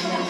Yeah.